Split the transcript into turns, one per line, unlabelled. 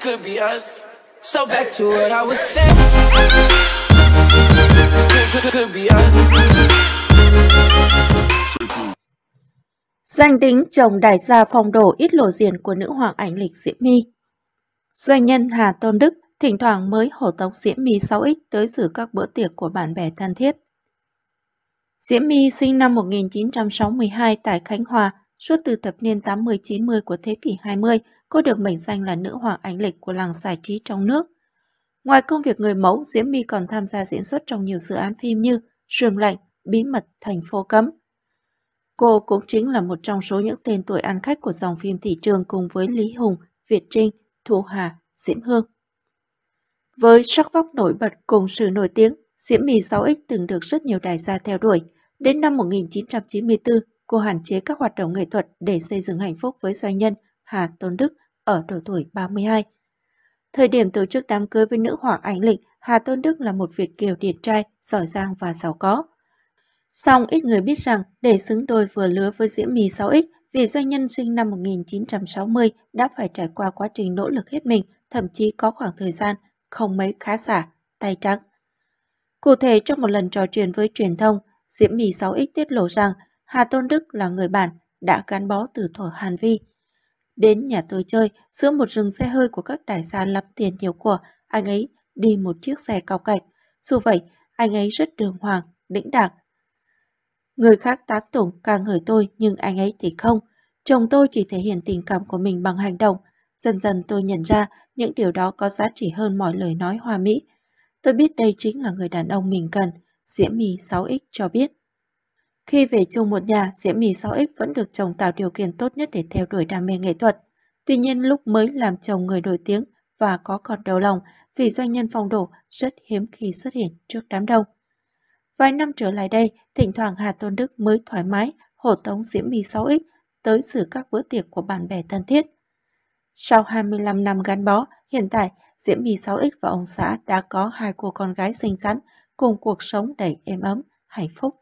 could be us. So back to what I was saying. Could, could, be us.
Danh tính chồng đại gia phong độ ít lộ diện của nữ hoàng ảnh lịch Diễm My. Doanh nhân Hà Tôn Đức thỉnh thoảng mới hổ tống Diễm My 6X tới dự các bữa tiệc của bạn bè thân thiết. Diễm My sinh năm 1962 tại Khánh Hòa, suốt từ thập niên 80-90 của thế kỷ 20, cô được mệnh danh là nữ hoàng ảnh lịch của làng giải trí trong nước. Ngoài công việc người mẫu, Diễm My còn tham gia diễn xuất trong nhiều dự án phim như Sương lạnh, Bí mật thành phố cấm. Cô cũng chính là một trong số những tên tuổi ăn khách của dòng phim thị trường cùng với Lý Hùng, Việt Trinh, Thu Hà, Diễm Hương. Với sắc vóc nổi bật cùng sự nổi tiếng, Diễm My 6X từng được rất nhiều đại gia theo đuổi. Đến năm 1994, cô hạn chế các hoạt động nghệ thuật để xây dựng hạnh phúc với doanh nhân Hà Tôn Đức ở độ tuổi 32. Thời điểm tổ chức đám cưới với nữ hoàng ảnh lịch, Hà Tôn Đức là một Việt kiều điển trai, giỏi giang và giàu có. Song ít người biết rằng để xứng đôi vừa lứa với Diễm My 6X, vị doanh nhân sinh năm 1960 đã phải trải qua quá trình nỗ lực hết mình, thậm chí có khoảng thời gian không mấy khá giả, tay trắng. Cụ thể trong một lần trò chuyện với truyền thông, Diễm My 6X tiết lộ rằng Hà Tôn Đức là người bạn đã gắn bó từ thuở Hàn Vi. Đến nhà tôi chơi, giữa một rừng xe hơi của các đại gia lắm tiền nhiều của, anh ấy đi một chiếc xe cao cạch. Dù vậy, anh ấy rất đường hoàng, đĩnh đạc. Người khác tán tụng ca ngợi tôi nhưng anh ấy thì không. Chồng tôi chỉ thể hiện tình cảm của mình bằng hành động. Dần dần tôi nhận ra những điều đó có giá trị hơn mọi lời nói hoa mỹ. Tôi biết đây chính là người đàn ông mình cần, Diễm My 6X cho biết. Khi về chung một nhà, Diễm My 6X vẫn được chồng tạo điều kiện tốt nhất để theo đuổi đam mê nghệ thuật. Tuy nhiên lúc mới làm chồng người nổi tiếng và có còn đầu lòng vì doanh nhân phong độ rất hiếm khi xuất hiện trước đám đông. Vài năm trở lại đây, thỉnh thoảng Hà Tôn Đức mới thoải mái hộ tống Diễm My 6X tới xử các bữa tiệc của bạn bè thân thiết. Sau 25 năm gắn bó, hiện tại Diễm My 6X và ông xã đã có hai cô con gái xinh xắn cùng cuộc sống đầy êm ấm, hạnh phúc.